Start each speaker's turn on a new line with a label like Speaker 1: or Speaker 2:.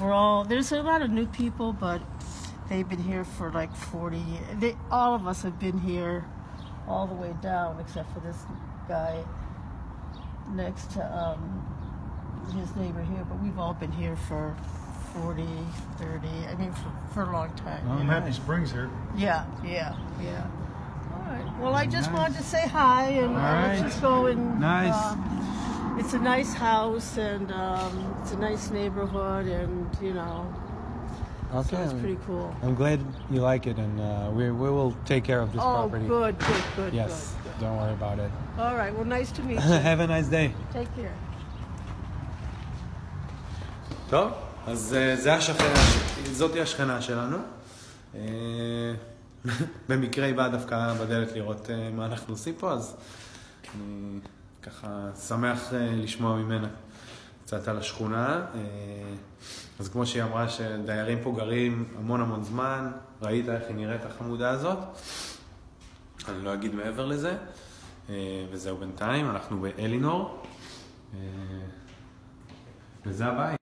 Speaker 1: we're all there's a lot of new people, but they've been here for like 40 years. They, all of us have been here all the way down, except for this guy next to um, his neighbor here. But we've all been here for 40, 30. I mean, for, for a long time.
Speaker 2: Well,
Speaker 1: know?
Speaker 2: Happy Springs here.
Speaker 1: Yeah, yeah, yeah. All right. Well, I just wanted to say hi and uh, let's just go and.
Speaker 3: Nice.
Speaker 1: uh, it's a nice house and um, it's a nice neighborhood and you know,
Speaker 3: Okay.
Speaker 1: so it's pretty cool.
Speaker 3: I'm glad you like it, and uh, we we will take care of this
Speaker 1: Oh,
Speaker 3: property.
Speaker 1: good, good, good,
Speaker 3: Yes.
Speaker 1: good.
Speaker 3: Don't worry about it.
Speaker 1: All right. Well, nice to meet you.
Speaker 3: Have a nice day.
Speaker 1: Take care.
Speaker 3: טוב, אז אה, זה השכנה, זאתי השכנה שלנו. אה, במקרה היא באה דווקא בדלת לראות אה, מה אנחנו עושים פה, אז אני ככה שמח אה, לשמוע ממנה קצת על השכונה. אה, אז כמו שהיא אמרה שדיירים פה גרים המון המון זמן, ראית איך היא נראית החמודה הזאת? אני לא אגיד מעבר לזה. אה, וזהו בינתיים, אנחנו באלינור. וזה הבית.